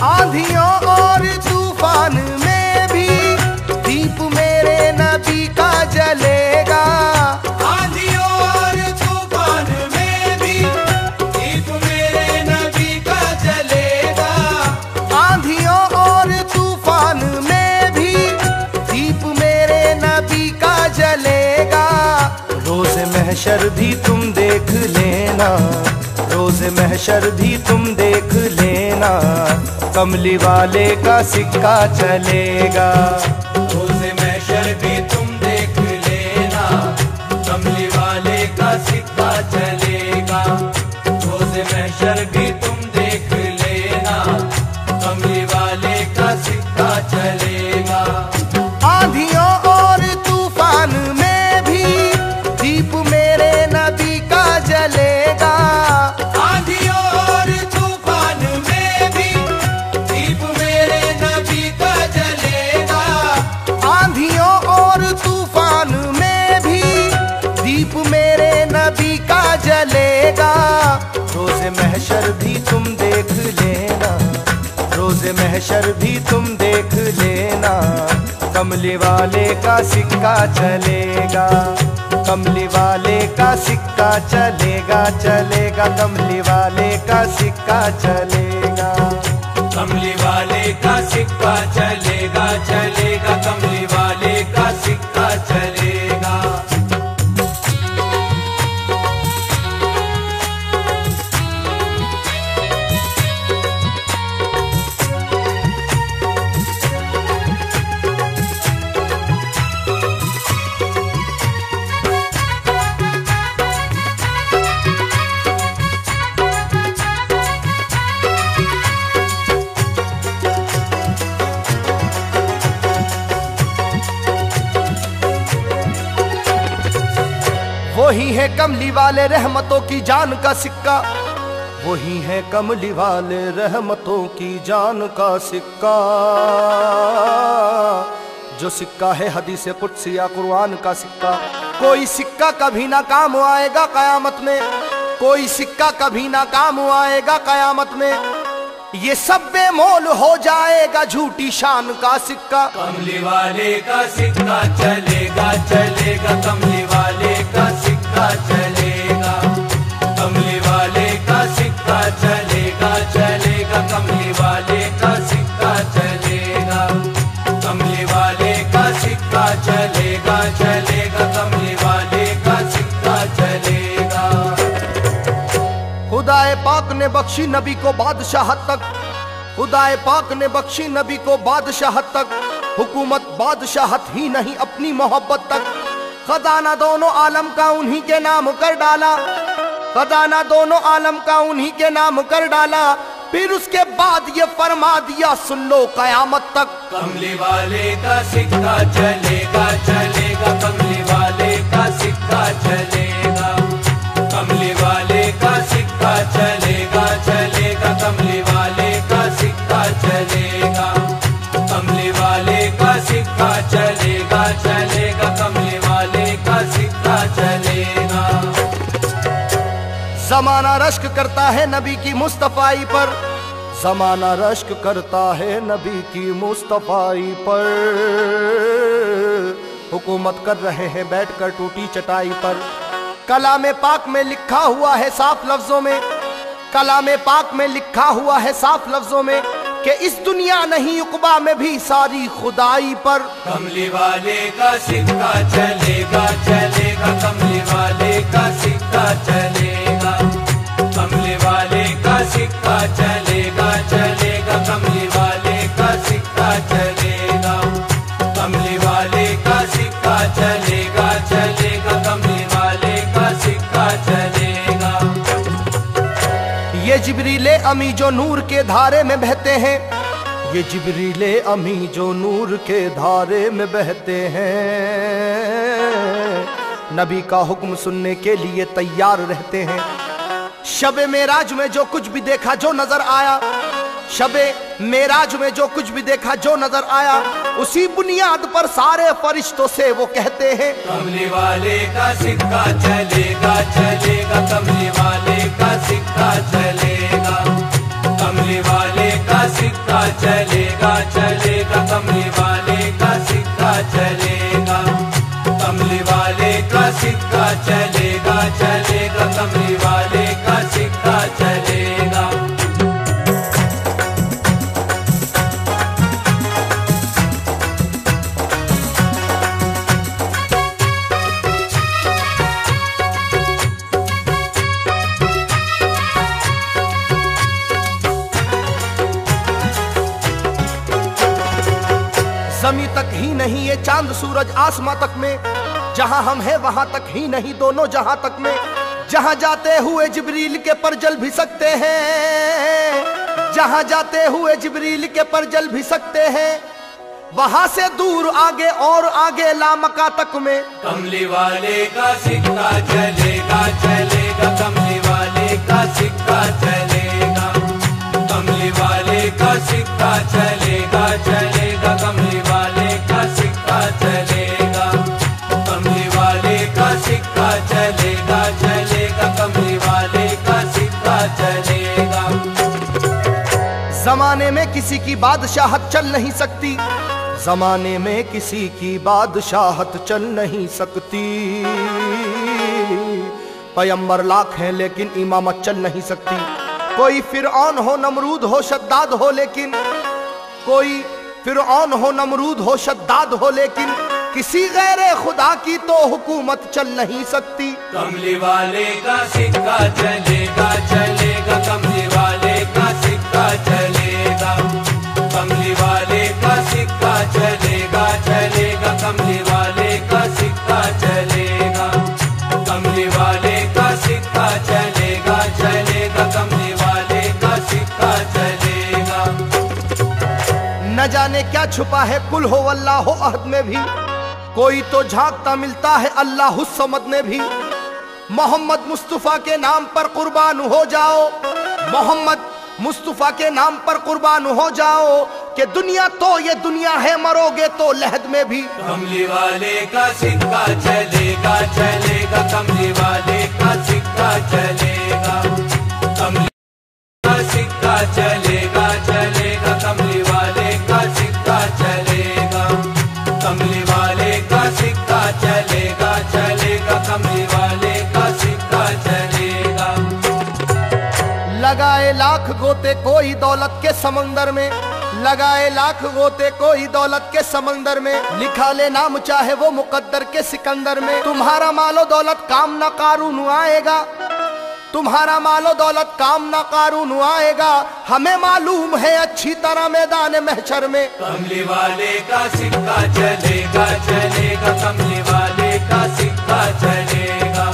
आंधियों और तूफ़ान में भी दीप मेरे नबी का जलेगा। और तूफ़ान में भी दीप मेरे नबी का जलेगा। आंधियों और तूफ़ान में भी दीप मेरे नबी का जलेगा। रोज महशर भी तुम देख लेना, रोज महशर भी तुम देख लेना। कमली वाले का सिक्का चलेगा। रोज मैशर भी तुम देख लेना, कमली वाले का सिक्का चलेगा। रोज मैशर भी तुम महशर भी तुम देख लेना। रोज महशर भी तुम देख लेना। कमली वाले का सिक्का चलेगा। कमली वाले का सिक्का चलेगा चलेगा। कमली वाले का सिक्का चलेगा। कमली वाले का सिक्का चलेगा चलेगा। वही है कमली वाले रहमतों की जान का सिक्का। वही है कमली वाले रहमतों की जान का सिक्का। जो सिक्का है हदीस कुदसी या कुरआन का सिक्का। कोई सिक्का कभी ना काम आएगा कयामत में। कोई सिक्का कभी ना काम आएगा कयामत में। ये सब बेमोल हो जाएगा झूठी शान का सिक्का। कमली वाले का सिक्का चलेगा चलेगा कमली वाले का चलेगा। कमली वाले का सिक्का चलेगा चलेगा। कमली वाले का सिक्का चलेगा। वाले का सिक्का चलेगा चलेगा। कमली वाले का सिक्का चलेगा। खुदाए पाक ने बख्शी नबी को बादशाह तक। खुदाए पाक ने बख्शी नबी को बादशाह तक। हुकूमत बादशाहत ही नहीं, अपनी मोहब्बत तक। खजाना दोनों आलम का उन्हीं के नाम कर डाला। खजाना दोनों आलम का उन्हीं के नाम कर डाला। फिर उसके बाद ये फरमा दिया, सुन लो, कयामत तक। कमली वाले का सिक्का चलेगा चलेगा। कमली वाले का सिक्का चलेगा। जमाना रश्क करता है नबी की मुस्तफाई पर। जमाना रश्क करता है नबी की मुस्तफाई पर। हुकूमत कर रहे हैं बैठकर टूटी चटाई पर। कला में पाक में लिखा हुआ है साफ़ लफ्जों में। कला में पाक में लिखा हुआ है साफ़ लफ्जों में कि इस दुनिया नहीं उकबा में भी सारी खुदाई पर। कमली वाले का सिक्का चलेगा चलेगा। कमली वाले का सिक्का चलेगा। कमली वाले का कमली वाले का सिक्का चलेगा। ये जिबरीले अमी जो नूर के धारे में बहते हैं, ये जिबरीले अमी जो नूर के धारे में बहते हैं। नबी का हुक्म सुनने के लिए तैयार रहते हैं। शबे मेराज में जो कुछ भी देखा, जो नज़र आया, शबे मेराज में जो कुछ भी देखा, जो नज़र आया, उसी बुनियाद पर सारे फरिश्तों से वो कहते हैं, कमली वाले का सिक्का चलेगा चलेगा, कमली वाले का सिक्का। जमी तक ही नहीं, ये चाँद सूरज आसमां तक में। जहाँ हम हैं, वहाँ तक ही नहीं, दोनों जहाँ तक में। जहाँ जाते हुए जिबरील के पर जल भी सकते हैं। जहाँ जाते हुए जिबरील के पर जल भी सकते हैं। वहाँ से दूर आगे और आगे लामका तक में। कमली वाले का सिक्का चलेगा चलेगा कमली जमाने में किसी की बादशाहत चल नहीं सकती। जमाने में किसी की बादशाहत चल नहीं सकती। पैम्बर लाख हैं, लेकिन इमामत चल नहीं सकती। कोई फिर हो, नमरूद हो, शद्दाद हो, लेकिन कोई फिर हो, नमरूद हो, शद्दाद हो, लेकिन किसी गैर खुदा की तो हुकूमत चल नहीं सकती। कमली वाले का सिक्का चलेगा चलेगा कमली सिक्का चलेगा चलेगा, कमली वाले का सिक्का चलेगा। कमली वाले का सिक्का चलेगा चलेगा वाले का सिक्का चलेगा। न जाने क्या छुपा है, कुल हो अल्लाह हो अहद में भी। कोई तो झांकता मिलता है अल्लाह समद में भी। मोहम्मद मुस्तफ़ा के नाम पर कुर्बान हो जाओ। मोहम्मद मुस्तफ़ा के नाम पर कुर्बान हो जाओ। कि दुनिया तो ये दुनिया है, मरोगे तो लहद में भी। कमली वाले का सिक्का चलेगा चलेगा कमली वाले का सिक्का गोते कोई दौलत के समंदर में। लगाए लाख गोते कोई दौलत के समंदर में। लिखा ले नाम चाहे वो मुकद्दर के सिकंदर में। तुम्हारा मालो दौलत काम ना कारून आएगा। तुम्हारा मालो दौलत काम ना कारून आएगा। हमें मालूम है अच्छी तरह मैदान महशर में। कमली वाले का सिक्का चलेगा चलेगा। कमली वाले का सिक्का चलेगा।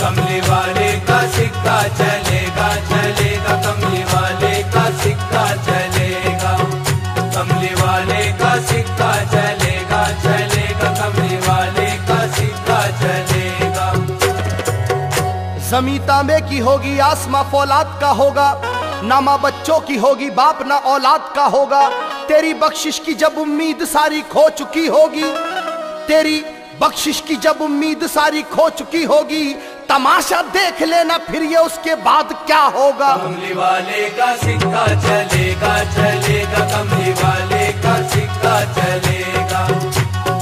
कमली वाले का सिक्का चलेगा। जमी तांबे की होगी आसमा फौलाद का होगा। ना माँ बच्चों की होगी बाप ना औलाद का होगा। तेरी बख्शिश की जब उम्मीद सारी खो चुकी होगी। तेरी बख्शिश की जब उम्मीद सारी खो चुकी होगी। तमाशा देख लेना फिर ये उसके बाद क्या होगा। कमली वाले का सिक्का चलेगा चलेगा। कमली वाले का सिक्का चलेगा।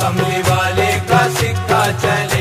कमली वाले का सिक्का चलेगा।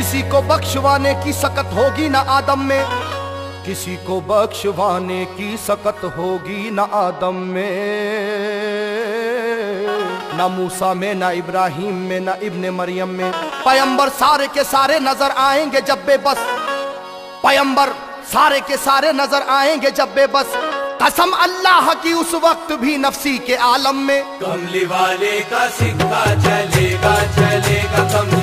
किसी को बख्शवाने की सकत होगी ना आदम में। किसी को बख्शवाने की सकत होगी ना आदम में। ना मूसा में, ना इब्राहिम में, ना इब्ने मरियम में। पैम्बर सारे के सारे नज़र आएँगे जब बेबस। पैम्बर सारे के सारे नज़र आएँगे जब बेबस। कसम अल्लाह की उस वक्त भी नफसी के आलम में। कमली वाले का सिक्का चलेगा चलेगा कमली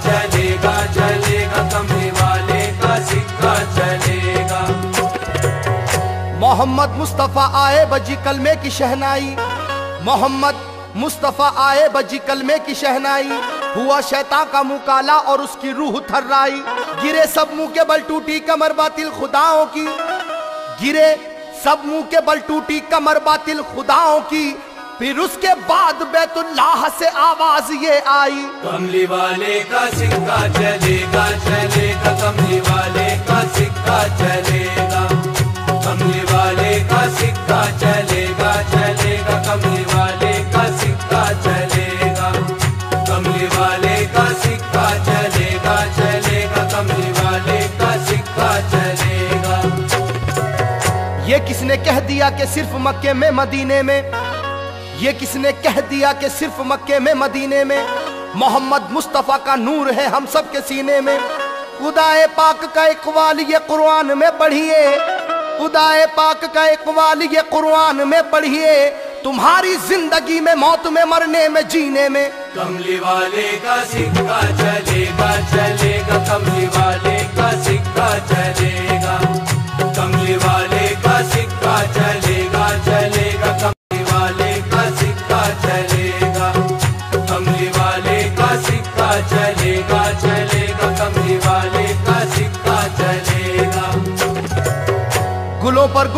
चलेगा चलेगा वाले का सिक्का चलेगा। मोहम्मद मुस्तफ़ा आए बजी कलमे की शहनाई। मोहम्मद मुस्तफ़ा आए बजी कलमे की शहनाई। हुआ शैता का मुँह काला और उसकी रूह थर्राई। गिरे सब मुँह के बल टूटी कमर बातिल खुदाओं की। गिरे सब मुँह के बल टूटी कमर बातिल खुदाओं की। फिर उसके बाद बैतुल्लाह से आवाज़ ये आई। कमली वाले का सिक्का चलेगा चलेगा कमली वाले का सिक्का चलेगा। कमली वाले का सिक्का चलेगा चलेगा कमली वाले का सिक्का चलेगा। कमली वाले का सिक्का चलेगा चलेगा कमली वाले का सिक्का चलेगा। ये किसने कह दिया कि सिर्फ़ मक्के में मदीने में? ये किसने कह दिया कि सिर्फ़ मक्के में, मदीने में? मोहम्मद मुस्तफ़ा का नूर है हम सब के सीने में। खुदाए पाक का इकबाल ये कुरान में पढ़िए। खुदाए पाक का इकबाल ये कुरान में पढ़िए। तुम्हारी ज़िंदगी में, मौत में, मरने में, जीने में। कमली वाले का सिक्का चलेगा चलेगा।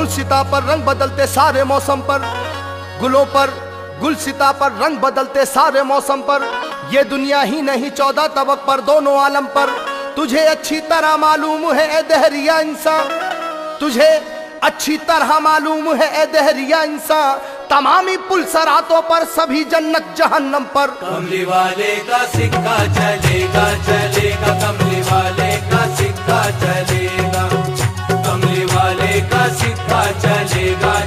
गुलसिता पर रंग बदलते सारे मौसम पर। गुलों पर गुलसिता पर रंग बदलते सारे मौसम पर। ये दुनिया ही नहीं, चौदह तबक पर दोनों आलम पर। तुझे अच्छी तरह मालूम है, ए दहरिया इंसान। तुझे अच्छी तरह मालूम है, ए दहरिया इंसान। तमामी पुल सरातों पर, सभी जन्नत जहन्नम पर। कमली वाले का सिक्का चलेगा चलेगा। कमली वाले का सिक्का चलेगा। चलेगा चलेगा।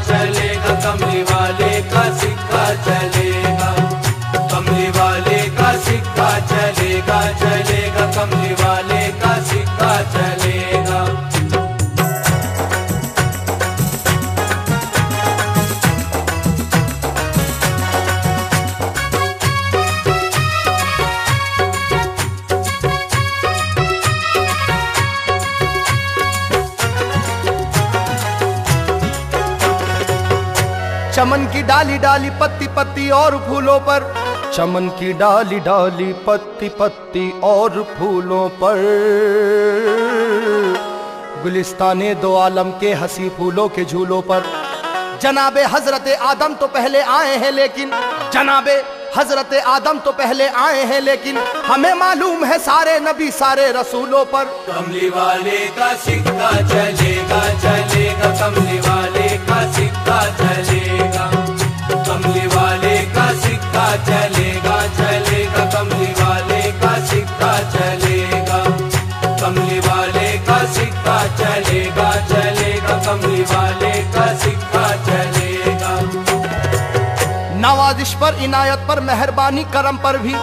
और फूलों पर। चमन की डाली डाली, पत्ती पत्ती और फूलों पर। गुलिस्ताने दो आलम के हँसी फूलों के झूलों पर। जनाबे हज़रत आदम तो पहले आए हैं लेकिन। जनाबे हज़रत आदम तो पहले आए हैं लेकिन। हमें मालूम है सारे नबी, सारे रसूलों पर। कमली वाले का सिक्का चलेगा चलेगा कमली वाले का सिक्का चलेगा कमली वाले का सिक्का चलेगा चलेगा, कमली वाले का सिक्का चलेगा। कमली वाले का सिक्का चलेगा चलेगा, कमली वाले का सिक्का चलेगा। नवाजिश पर इनायत पर मेहरबानी, करम पर भी।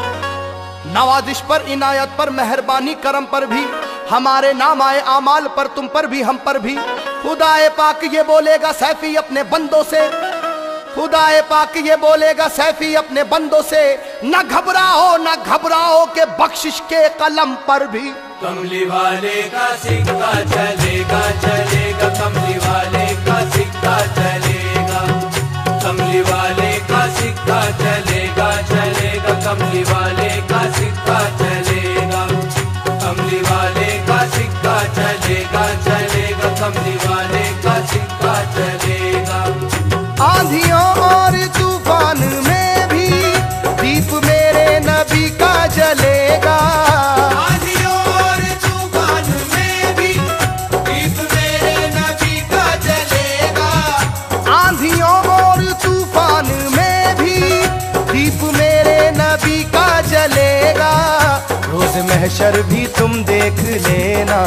नवाजिश पर इनायत पर मेहरबानी, करम पर भी। हमारे नाम आए आमाल पर, तुम पर भी, हम पर भी। खुदाए पाक ये बोलेगा, सैफी अपने बंदों से। खुदाए पाक ये बोलेगा, सैफी अपने बंदों से, न घबराओ न घबराओ के बख्शिश के कलम पर भी। कमली वाले का सिक्का चलेगा चलेगा, कमली वाले का सिक्का चलेगा। कमली वाले का सिक्का चलेगा चलेगा, कमली वाले का सिक्का चलेगा। कमली वाले का सिक्का चलेगा चलेगा, कमली वाले महशर भी तुम देख लेना।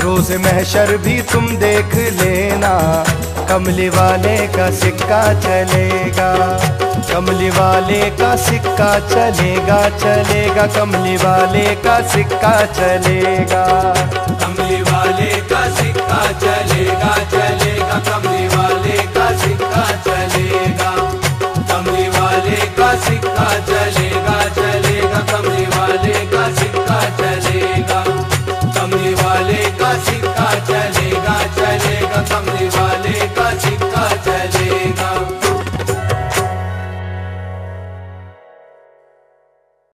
रोज महशर भी तुम देख लेना। कमली वाले का सिक्का चलेगा। कमली वाले का सिक्का चलेगा चलेगा। कमली वाले का सिक्का चलेगा। कमली वाले का सिक्का चलेगा चलेगा। कमली वाले का सिक्का चलेगा। कमली वाले का सिक्का चलेगा चलेगा। कमली चलेगा। कमी वाले का सिक्का चलेगा।